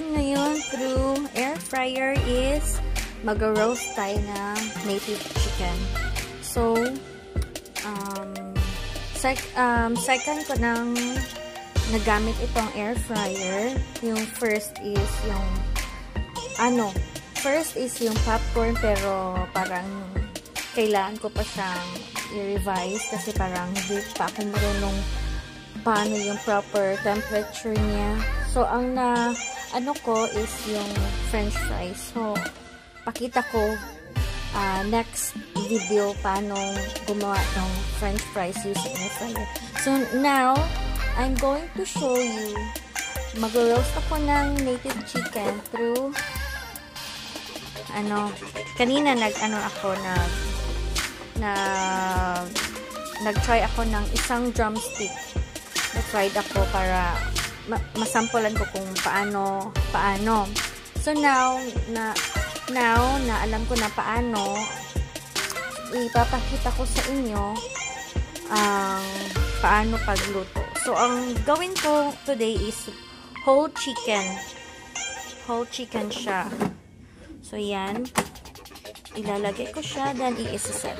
natin ngayon through air fryer is mag-roast tayo ng native chicken. So, um, sec um, second ko nang nagamit itong air fryer. Yung first is yung ano, first is yung popcorn pero parang kailangan ko pa siyang i-revise kasi parang hindi pa ako marunong paano yung proper temperature niya. So, ang na, ano ko is yung french fries. So, pakita ko uh, next video paano gumawa ng french fries using air fryer. So, now, I'm going to show you mag-roast ako ng native chicken through ano, kanina nag ano ako na na nag-try ako ng isang drumstick nag-tried ako para ma masampulan ko kung paano paano. So now na now na alam ko na paano ipapakita ko sa inyo ang um, paano pagluto. So ang gawin ko today is whole chicken. Whole chicken siya. So yan. Ilalagay ko siya then i-set.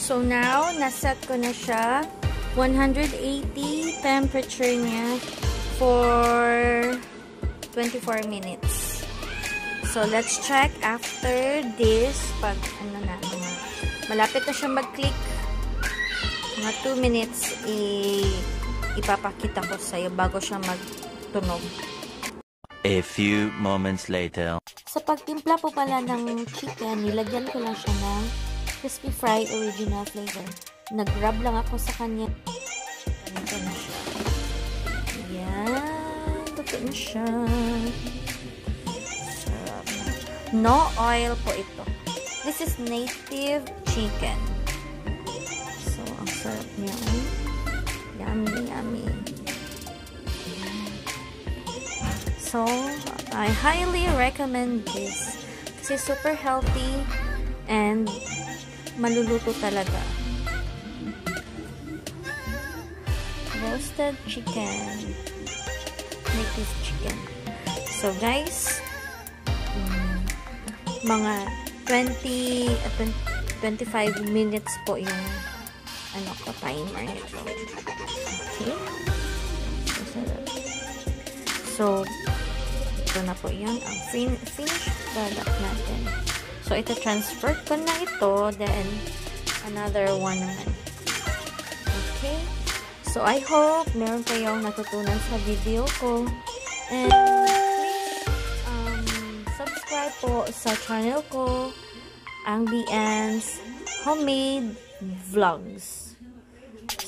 So now naset ko na siya 180 temperature niya for 24 minutes. So, let's check after this, pag ano na, mga, malapit na siya mag-click, mga 2 minutes, i ipapakita ko sa'yo bago siya magtunog. A few moments later. Sa pagtimpla po pala ng chicken, nilagyan ko lang siya ng crispy fry original flavor. Nag-rub lang ako sa kanya. Ganito na siya. Ayan. Tuto na siya. No oil po ito. This is native chicken. So, ang sarap niya. Yummy, yummy. So, I highly recommend this. Kasi super healthy and maluluto talaga. Roasted chicken. Native chicken. So, guys, um, mga 20, uh, 25 minutes po yung ano ko, timer nito. Okay? So, ito na po yun, ang fin finished product natin. So, ito transfer ko na ito, then, another one. Okay? So, I hope meron kayong natutunan sa video ko. And, please, um, subscribe po sa channel ko, ang BN's Homemade Vlogs.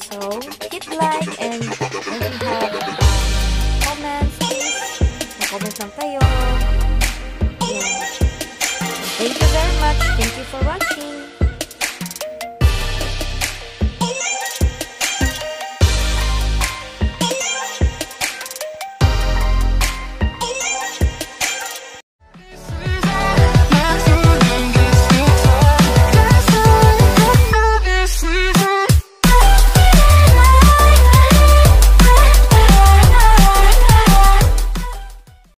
So, hit like and if you have comments, please, mag-comment lang kayo. Yeah. Thank you very much. Thank you for watching.